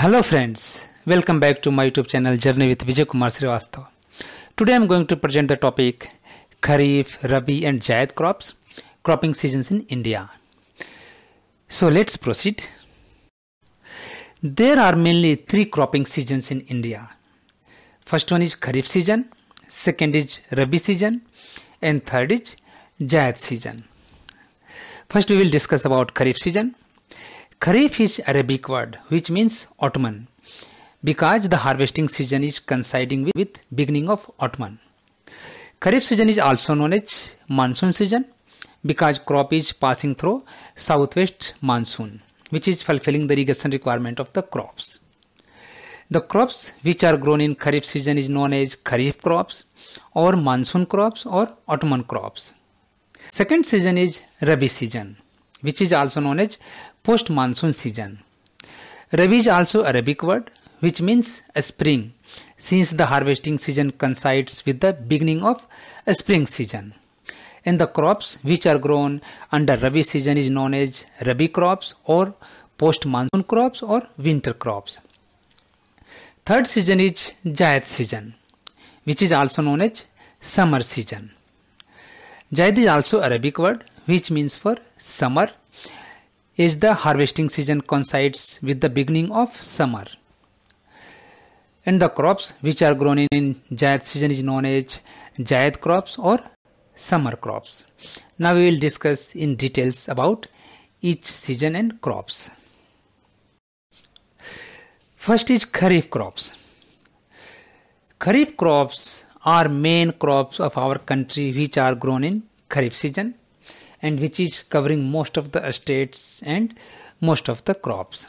Hello friends, welcome back to my YouTube channel Journey with Vijay Kumar Shrivastav. Today I am going to present the topic Kharif, Rabi and Zaid crops, cropping seasons in India. So let's proceed. There are mainly three cropping seasons in India. First one is Kharif season, second is Rabi season and third is Zaid season. First we will discuss about Kharif season. Kharif is Arabic word which means autumn because the harvesting season is coinciding with beginning of autumn. Kharif season is also known as monsoon season because crop is passing through southwest monsoon which is fulfilling the irrigation requirement of the crops. The crops which are grown in Kharif season is known as Kharif crops or monsoon crops or autumn crops. Second season is Rabi season which is also known as post monsoon season. Rabi is also Arabic word which means spring since the harvesting season coincides with the beginning of spring season. And the crops which are grown under Rabi season is known as Rabi crops or post monsoon crops or winter crops. Third season is Zaid season which is also known as summer season. Zaid is also Arabic word which means for summer is the harvesting season coincides with the beginning of summer. And the crops which are grown in Zaid season is known as Zaid crops or summer crops. Now we will discuss in details about each season and crops. First is Kharif crops. Kharif crops are main crops of our country which are grown in Kharif season and which is covering most of the estates and most of the crops.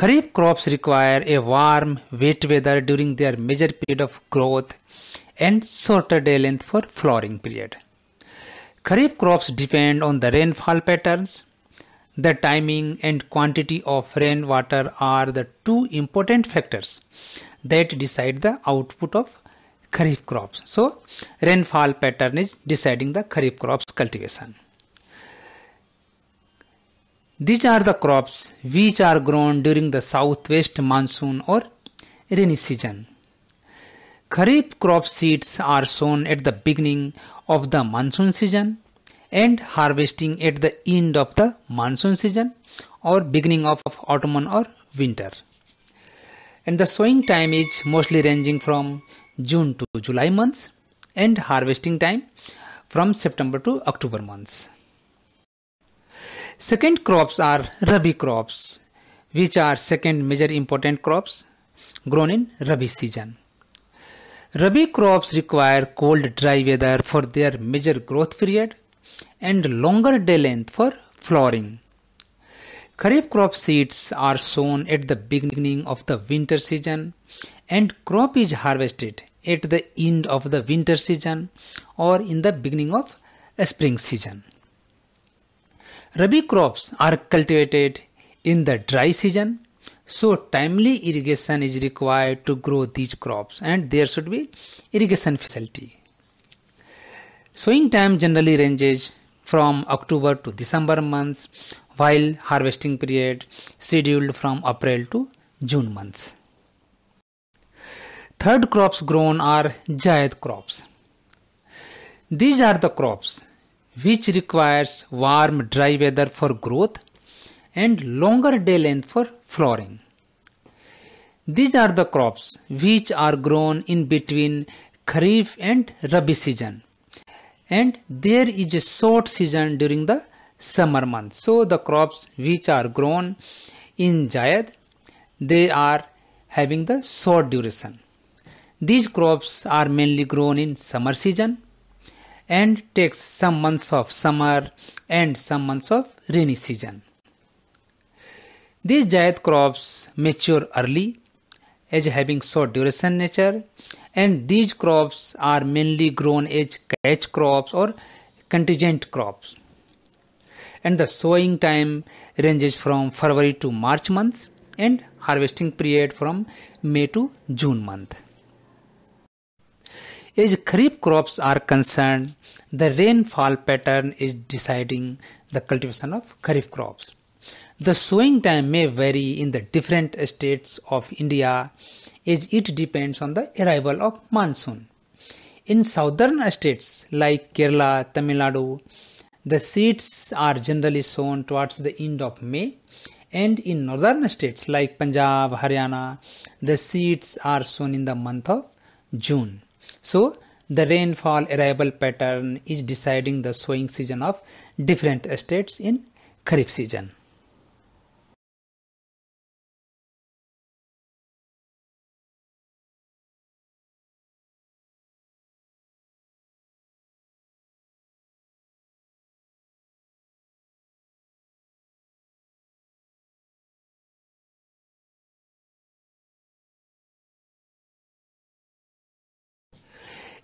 Kharif crops require a warm, wet weather during their major period of growth and shorter day length for flowering period. Kharif crops depend on the rainfall patterns. The timing and quantity of rainwater are the two important factors that decide the output of Kharif crops. So rainfall pattern is deciding the Kharif crops cultivation. These are the crops which are grown during the southwest monsoon or rainy season. Kharif crop seeds are sown at the beginning of the monsoon season and harvesting at the end of the monsoon season or beginning of autumn or winter. And the sowing time is mostly ranging from June to July months and harvesting time from September to October months. Second crops are Rabi crops which are second major important crops grown in Rabi season. Rabi crops require cold dry weather for their major growth period and longer day length for flowering. Kharif crop seeds are sown at the beginning of the winter season and crop is harvested at the end of the winter season or in the beginning of spring season. Rabi crops are cultivated in the dry season so timely irrigation is required to grow these crops and there should be irrigation facility. Sowing time generally ranges from October to December months while harvesting period scheduled from April to June months. Third crops grown are Zaid crops. These are the crops which requires warm dry weather for growth and longer day length for flowering. These are the crops which are grown in between Kharif and Rabi season and there is a short season during the summer month. So the crops which are grown in Zaid they are having the short duration. These crops are mainly grown in summer season and takes some months of summer and some months of rainy season. These zaid crops mature early as having short duration nature and these crops are mainly grown as catch crops or contingent crops. And the sowing time ranges from February to March months and harvesting period from May to June month. As kharif crops are concerned, the rainfall pattern is deciding the cultivation of kharif crops. The sowing time may vary in the different states of India as it depends on the arrival of monsoon. In southern states like Kerala, Tamil Nadu, the seeds are generally sown towards the end of May, and in northern states like Punjab, Haryana, the seeds are sown in the month of June. So, the rainfall arrival pattern is deciding the sowing season of different states in Kharif season.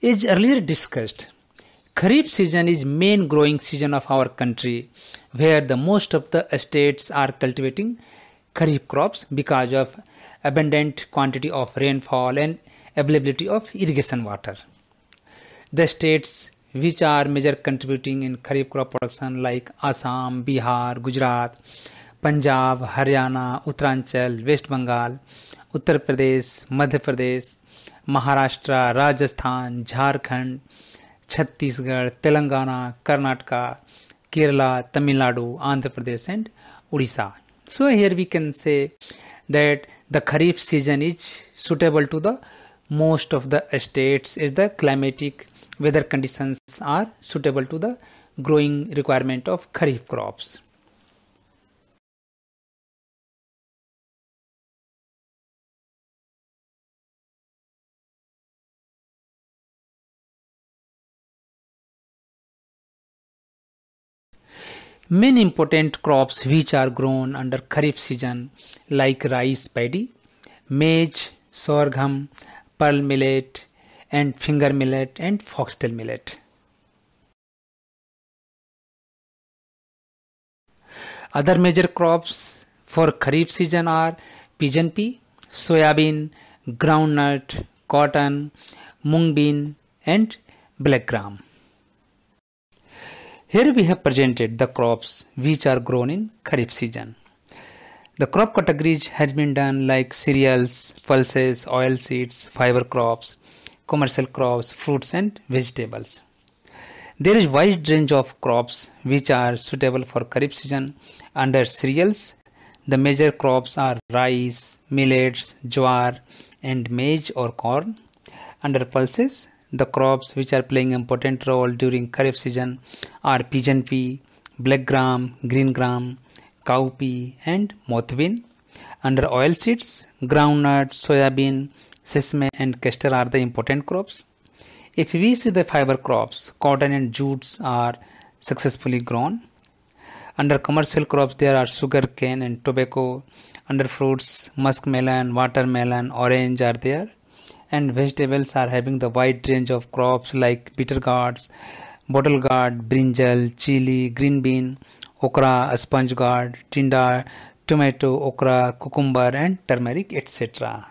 As earlier discussed, Kharif season is main growing season of our country where the most of the states are cultivating Kharif crops because of abundant quantity of rainfall and availability of irrigation water. The states which are major contributing in Kharif crop production like Assam, Bihar, Gujarat, Punjab, Haryana, Uttaranchal, West Bengal, Uttar Pradesh, Madhya Pradesh, Maharashtra, Rajasthan, Jharkhand, Chhattisgarh, Telangana, Karnataka, Kerala, Tamil Nadu, Andhra Pradesh and Orissa. So here we can say that the kharif season is suitable to the most of the states is the climatic weather conditions are suitable to the growing requirement of kharif crops Many important crops which are grown under Kharif season like rice paddy, maize, sorghum, pearl millet and finger millet and foxtail millet. Other major crops for Kharif season are pigeon pea, soybean, groundnut, cotton, mung bean and black gram. Here we have presented the crops which are grown in Kharif season. The crop categories has been done like cereals, pulses, oil seeds, fiber crops, commercial crops, fruits and vegetables. There is wide range of crops which are suitable for Kharif season. Under cereals, the major crops are rice, millets, jowar and maize or corn. Under pulses, the crops which are playing important role during Kharif season are pigeon pea, black gram, green gram, cowpea and moth bean. Under oilseeds, groundnut, soybean, sesame and castor are the important crops. If we see the fiber crops, cotton and jutes are successfully grown. Under commercial crops there are sugar cane and tobacco. Under fruits, muskmelon, watermelon, orange are there and vegetables are having the wide range of crops like bitter gourds, bottle gourd, brinjal, chili, green bean, okra, sponge gourd, tinda, tomato, okra, cucumber and turmeric etc.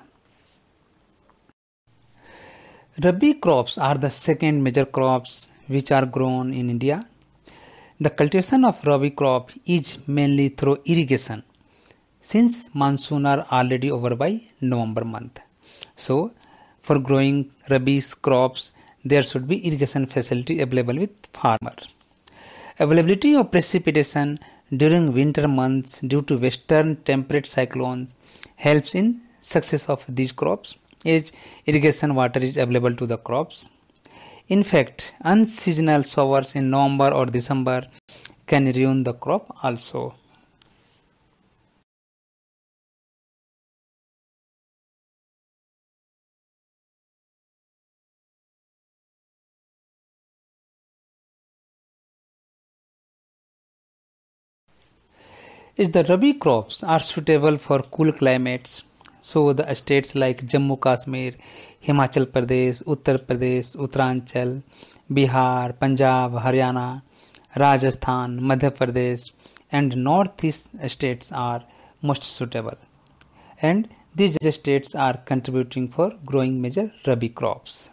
Rabi crops are the second major crops which are grown in India. The cultivation of Rabi crop is mainly through irrigation since monsoon are already over by November month. So for growing rabi crops there should be irrigation facility available with farmer. Availability of precipitation during winter months due to western temperate cyclones helps in success of these crops. As irrigation water is available to the crops. In fact unseasonal showers in november or december can ruin the crop also is the Rabi crops are suitable for cool climates. So the states like Jammu Kashmir, Himachal Pradesh, Uttar Pradesh, Uttaranchal, Bihar, Punjab, Haryana, Rajasthan, Madhya Pradesh and northeast states are most suitable. And these states are contributing for growing major Rabi crops.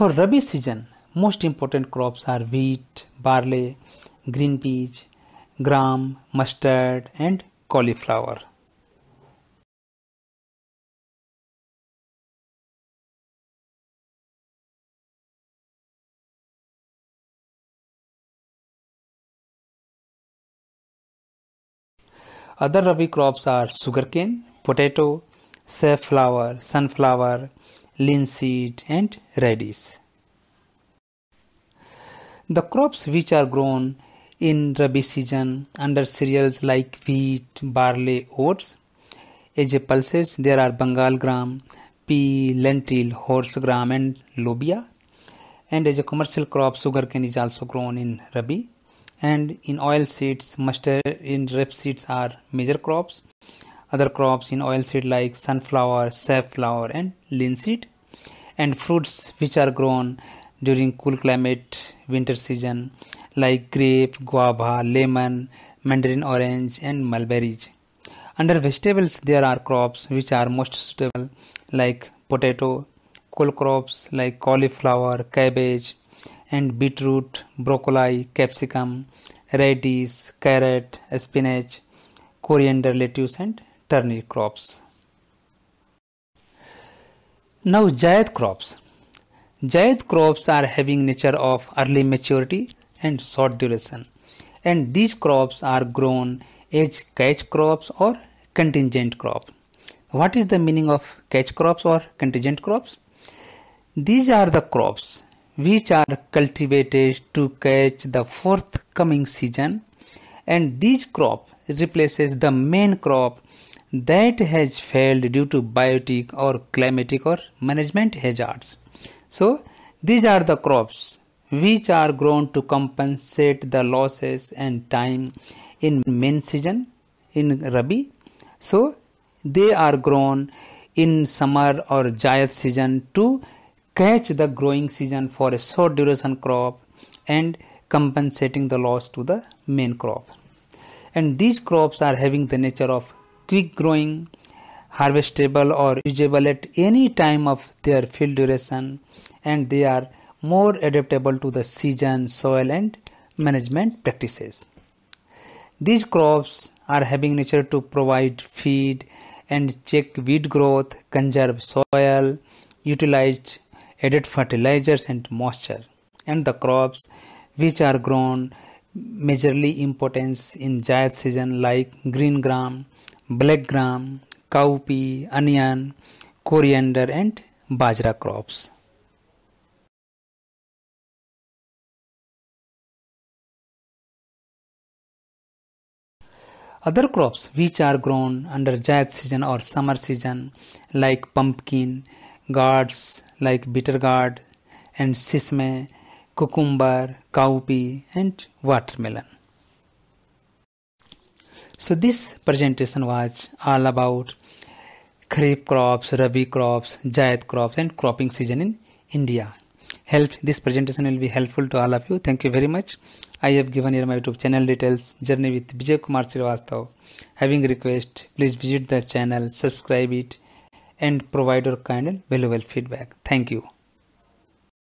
For Rabi season, most important crops are wheat, barley, green peas, gram, mustard and cauliflower. Other Rabi crops are sugarcane, potato, safflower, sunflower, linseed and radish. The crops which are grown in Rabi season under cereals like wheat, barley, oats. As a pulses, there are Bengal gram, pea, lentil, horse gram and lobia. And as a commercial crop, sugarcane is also grown in Rabi and in oil seeds mustard in rapeseeds are major crops other crops in oil seed like sunflower safflower and linseed and fruits which are grown during cool climate winter season like grape guava lemon mandarin orange and mulberries under vegetables there are crops which are most suitable like potato cool crops like cauliflower cabbage and beetroot, broccoli, capsicum, radish, carrot, spinach, coriander, lettuce and turnip crops. Now Zaid crops. Zaid crops are having nature of early maturity and short duration and these crops are grown as catch crops or contingent crop. What is the meaning of catch crops or contingent crops? These are the crops which are cultivated to catch the forthcoming season and this crop replaces the main crop that has failed due to biotic or climatic or management hazards. So these are the crops which are grown to compensate the losses and time in main season in Rabi. So they are grown in summer or Zaid season to catch the growing season for a short duration crop and compensating the loss to the main crop. And these crops are having the nature of quick growing, harvestable or usable at any time of their field duration and they are more adaptable to the season, soil and management practices. These crops are having nature to provide feed and check weed growth, conserve soil, utilize added fertilizers and moisture and the crops which are grown majorly importance in Zaid season like green gram, black gram, cowpea, onion, coriander and bajra crops. Other crops which are grown under Zaid season or summer season like pumpkin, gourds like bitter gourd and sesame, cucumber, cowpea and watermelon. So this presentation was all about kharif crops, rabi crops, Zaid crops and cropping season in India. Help this presentation will be helpful to all of you. Thank you very much. I have given here my YouTube channel details. Journey with Vijay Kumar Shrivastav. Having request, please visit the channel, subscribe it and provide your kind and valuable feedback. Thank you.